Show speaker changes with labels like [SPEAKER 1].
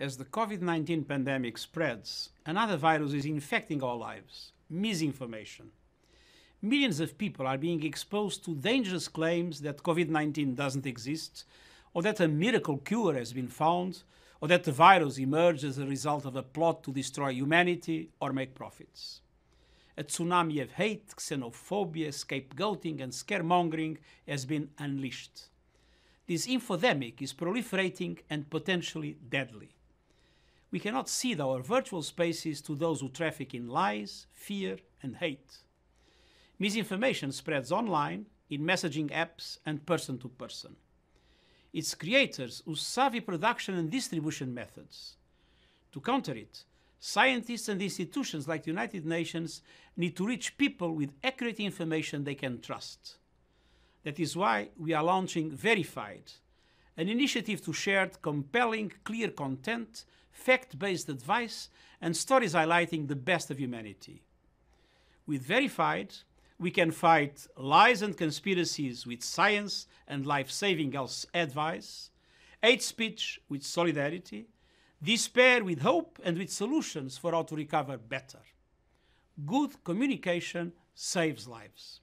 [SPEAKER 1] As the COVID 19 pandemic spreads, another virus is infecting our lives misinformation. Millions of people are being exposed to dangerous claims that COVID 19 doesn't exist, or that a miracle cure has been found, or that the virus emerged as a result of a plot to destroy humanity or make profits. A tsunami of hate, xenophobia, scapegoating, and scaremongering has been unleashed. This infodemic is proliferating and potentially deadly. We cannot cede our virtual spaces to those who traffic in lies, fear, and hate. Misinformation spreads online, in messaging apps, and person to person. Its creators use savvy production and distribution methods. To counter it, scientists and institutions like the United Nations need to reach people with accurate information they can trust. That is why we are launching Verified, an initiative to share compelling, clear content, fact based advice, and stories highlighting the best of humanity. With Verified, we can fight lies and conspiracies with science and life saving advice, hate speech with solidarity, despair with hope and with solutions for how to recover better. Good communication saves lives.